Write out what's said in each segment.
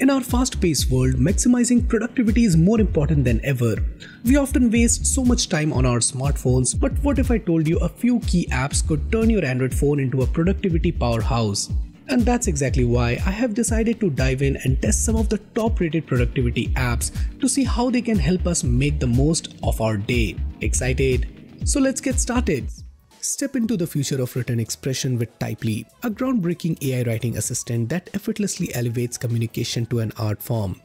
In our fast paced world, maximizing productivity is more important than ever. We often waste so much time on our smartphones, but what if I told you a few key apps could turn your Android phone into a productivity powerhouse? And that's exactly why I have decided to dive in and test some of the top rated productivity apps to see how they can help us make the most of our day. Excited? So let's get started. Step into the future of written expression with Typly, a groundbreaking AI writing assistant that effortlessly elevates communication to an art form.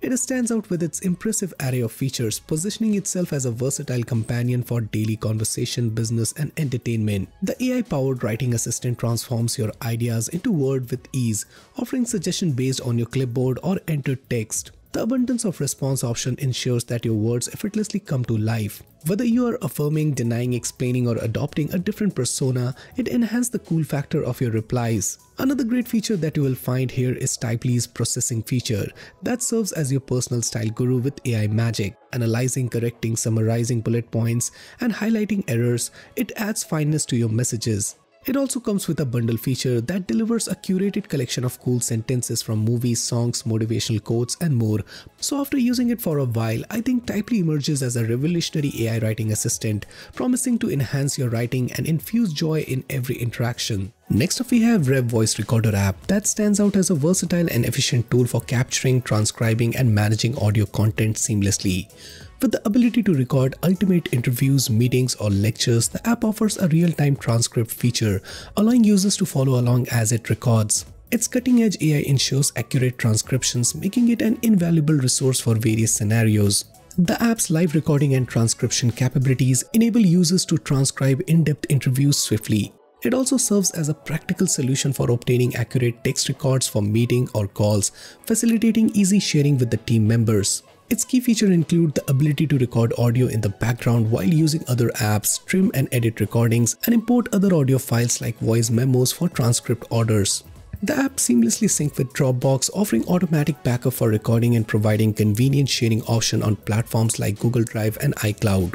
It stands out with its impressive array of features, positioning itself as a versatile companion for daily conversation, business, and entertainment. The AI-powered writing assistant transforms your ideas into word with ease, offering suggestions based on your clipboard or entered text. The abundance of response option ensures that your words effortlessly come to life. Whether you are affirming, denying, explaining or adopting a different persona, it enhances the cool factor of your replies. Another great feature that you will find here is Typly's processing feature that serves as your personal style guru with AI magic. Analyzing, correcting, summarizing bullet points and highlighting errors, it adds fineness to your messages. It also comes with a bundle feature that delivers a curated collection of cool sentences from movies, songs, motivational quotes, and more. So after using it for a while, I think Typly emerges as a revolutionary AI writing assistant, promising to enhance your writing and infuse joy in every interaction. Next up we have Rev Voice Recorder app that stands out as a versatile and efficient tool for capturing, transcribing and managing audio content seamlessly. With the ability to record ultimate interviews, meetings, or lectures, the app offers a real-time transcript feature, allowing users to follow along as it records. Its cutting-edge AI ensures accurate transcriptions, making it an invaluable resource for various scenarios. The app's live recording and transcription capabilities enable users to transcribe in-depth interviews swiftly. It also serves as a practical solution for obtaining accurate text records for meeting or calls, facilitating easy sharing with the team members. Its key features include the ability to record audio in the background while using other apps, trim and edit recordings, and import other audio files like voice memos for transcript orders. The app seamlessly syncs with Dropbox, offering automatic backup for recording and providing convenient sharing option on platforms like Google Drive and iCloud.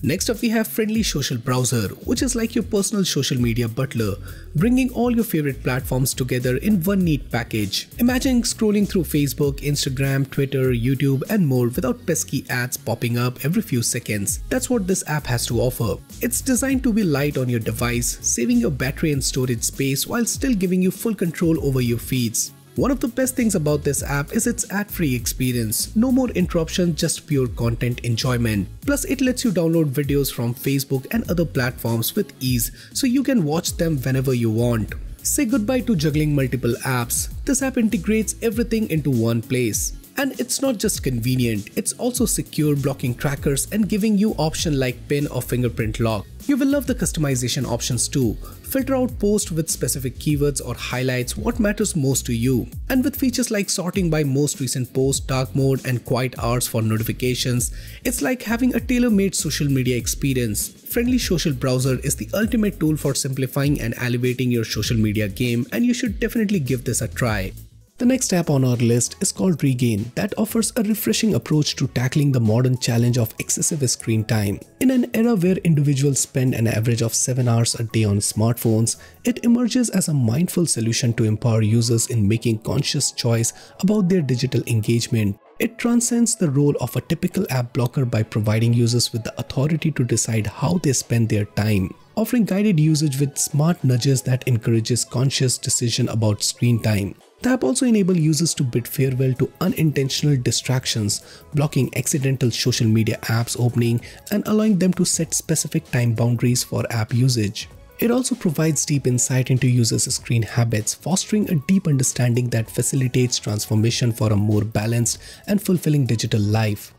Next up we have Friendly Social Browser, which is like your personal social media butler, bringing all your favorite platforms together in one neat package. Imagine scrolling through Facebook, Instagram, Twitter, YouTube and more without pesky ads popping up every few seconds. That's what this app has to offer. It's designed to be light on your device, saving your battery and storage space while still giving you full control over your feeds. One of the best things about this app is its ad-free experience. No more interruptions, just pure content enjoyment. Plus it lets you download videos from Facebook and other platforms with ease so you can watch them whenever you want. Say goodbye to juggling multiple apps. This app integrates everything into one place. And it's not just convenient, it's also secure blocking trackers and giving you option like pin or fingerprint lock. You will love the customization options too. Filter out posts with specific keywords or highlights what matters most to you. And with features like sorting by most recent post, dark mode and quiet hours for notifications, it's like having a tailor-made social media experience. Friendly Social Browser is the ultimate tool for simplifying and elevating your social media game and you should definitely give this a try. The next app on our list is called Regain that offers a refreshing approach to tackling the modern challenge of excessive screen time. In an era where individuals spend an average of 7 hours a day on smartphones, it emerges as a mindful solution to empower users in making conscious choice about their digital engagement. It transcends the role of a typical app blocker by providing users with the authority to decide how they spend their time offering guided usage with smart nudges that encourages conscious decision about screen time. The app also enables users to bid farewell to unintentional distractions, blocking accidental social media apps opening and allowing them to set specific time boundaries for app usage. It also provides deep insight into users' screen habits, fostering a deep understanding that facilitates transformation for a more balanced and fulfilling digital life.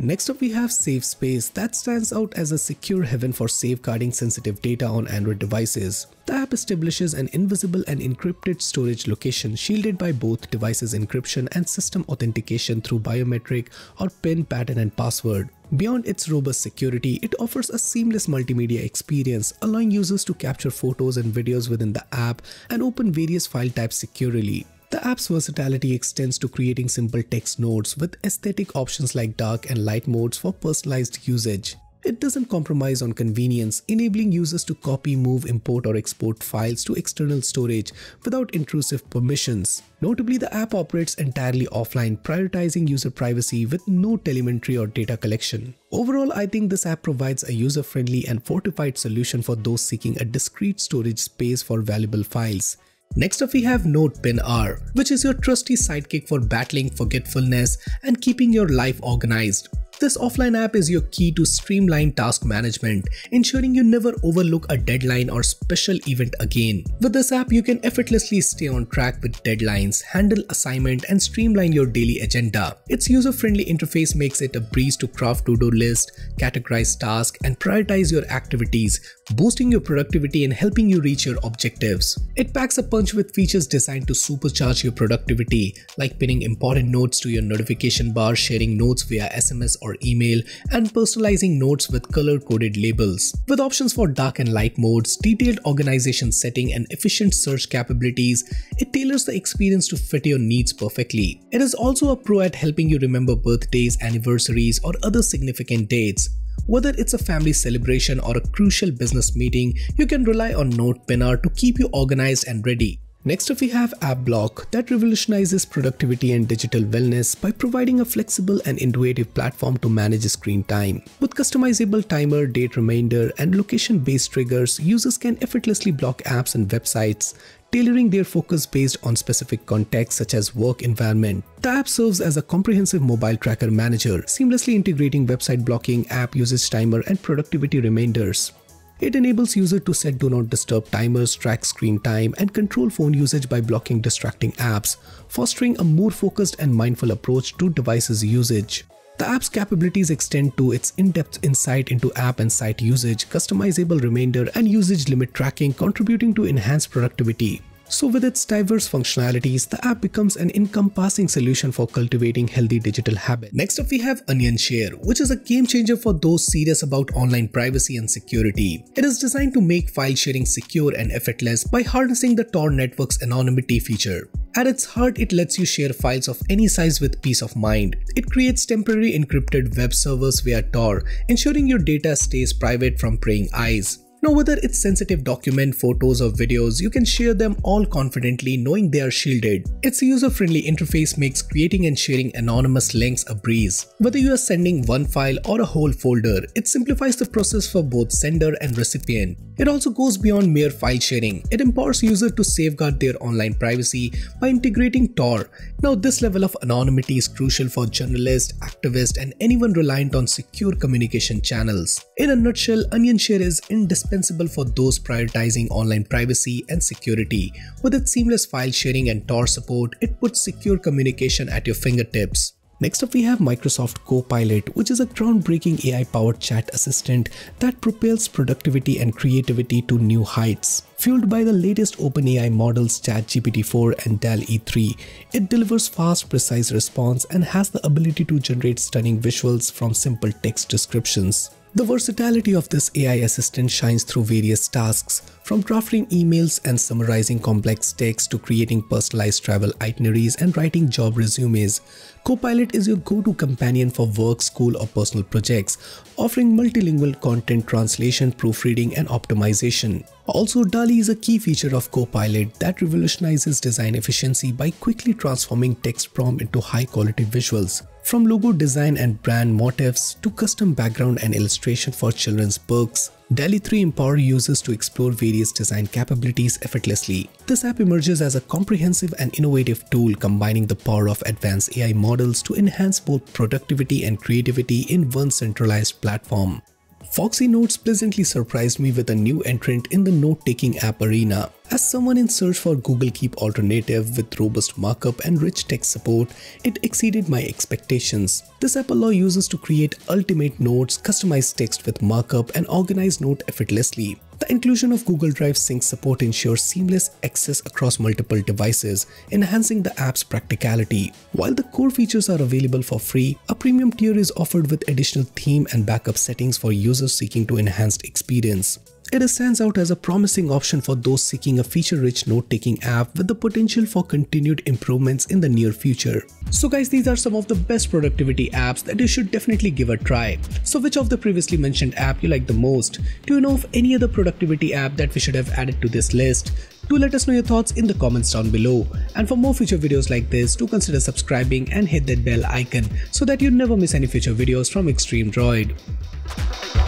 Next up we have Safe Space that stands out as a secure haven for safeguarding sensitive data on Android devices. The app establishes an invisible and encrypted storage location shielded by both devices encryption and system authentication through biometric or PIN pattern and password. Beyond its robust security, it offers a seamless multimedia experience, allowing users to capture photos and videos within the app and open various file types securely. The app's versatility extends to creating simple text notes with aesthetic options like dark and light modes for personalized usage. It doesn't compromise on convenience, enabling users to copy, move, import or export files to external storage without intrusive permissions. Notably, the app operates entirely offline, prioritizing user privacy with no telemetry or data collection. Overall, I think this app provides a user-friendly and fortified solution for those seeking a discrete storage space for valuable files. Next up we have NotePinR, which is your trusty sidekick for battling forgetfulness and keeping your life organized. This offline app is your key to streamline task management, ensuring you never overlook a deadline or special event again. With this app, you can effortlessly stay on track with deadlines, handle assignment, and streamline your daily agenda. Its user-friendly interface makes it a breeze to craft to-do list, categorize tasks, and prioritize your activities, boosting your productivity and helping you reach your objectives. It packs a punch with features designed to supercharge your productivity, like pinning important notes to your notification bar, sharing notes via SMS or or email, and personalizing notes with color-coded labels. With options for dark and light modes, detailed organization setting, and efficient search capabilities, it tailors the experience to fit your needs perfectly. It is also a pro at helping you remember birthdays, anniversaries, or other significant dates. Whether it's a family celebration or a crucial business meeting, you can rely on NotePinR to keep you organized and ready. Next up we have AppBlock that revolutionizes productivity and digital wellness by providing a flexible and intuitive platform to manage screen time. With customizable timer, date reminder, and location-based triggers, users can effortlessly block apps and websites, tailoring their focus based on specific contexts such as work environment. The app serves as a comprehensive mobile tracker manager, seamlessly integrating website blocking, app usage timer, and productivity reminders. It enables user to set do not disturb timers, track screen time, and control phone usage by blocking distracting apps, fostering a more focused and mindful approach to devices usage. The app's capabilities extend to its in-depth insight into app and site usage, customizable reminder, and usage limit tracking contributing to enhanced productivity. So with its diverse functionalities, the app becomes an encompassing solution for cultivating healthy digital habits. Next up we have OnionShare, which is a game changer for those serious about online privacy and security. It is designed to make file sharing secure and effortless by harnessing the Tor network's anonymity feature. At its heart, it lets you share files of any size with peace of mind. It creates temporary encrypted web servers via Tor, ensuring your data stays private from prying eyes. Now whether it's sensitive document, photos or videos, you can share them all confidently knowing they are shielded. Its user-friendly interface makes creating and sharing anonymous links a breeze. Whether you are sending one file or a whole folder, it simplifies the process for both sender and recipient. It also goes beyond mere file sharing. It empowers users to safeguard their online privacy by integrating Tor. Now this level of anonymity is crucial for journalists, activists and anyone reliant on secure communication channels. In a nutshell, OnionShare is indispensable for those prioritizing online privacy and security. With its seamless file sharing and Tor support, it puts secure communication at your fingertips. Next up we have Microsoft Copilot which is a groundbreaking AI-powered chat assistant that propels productivity and creativity to new heights. Fueled by the latest OpenAI models ChatGPT-4 and DALL-E 3, it delivers fast, precise response and has the ability to generate stunning visuals from simple text descriptions. The versatility of this AI assistant shines through various tasks, from drafting emails and summarizing complex text to creating personalized travel itineraries and writing job resumes. Copilot is your go-to companion for work, school or personal projects, offering multilingual content translation, proofreading and optimization. Also, DALL-E is a key feature of Copilot that revolutionizes design efficiency by quickly transforming text prompt into high-quality visuals. From logo design and brand motifs to custom background and illustration for children's books, DALL-E 3 empower users to explore various design capabilities effortlessly. This app emerges as a comprehensive and innovative tool combining the power of advanced AI models to enhance both productivity and creativity in one centralized platform. Foxy Notes pleasantly surprised me with a new entrant in the note-taking app arena. As someone in search for Google Keep alternative with robust markup and rich text support, it exceeded my expectations. This app allows users to create ultimate notes, customize text with markup and organize note effortlessly. The inclusion of Google Drive Sync support ensures seamless access across multiple devices, enhancing the app's practicality. While the core features are available for free, a premium tier is offered with additional theme and backup settings for users seeking to enhanced experience. It stands out as a promising option for those seeking a feature-rich note-taking app with the potential for continued improvements in the near future. So guys, these are some of the best productivity apps that you should definitely give a try. So which of the previously mentioned app you like the most? Do you know of any other productivity app that we should have added to this list? Do let us know your thoughts in the comments down below. And for more future videos like this, do consider subscribing and hit that bell icon so that you never miss any future videos from Xtream Droid.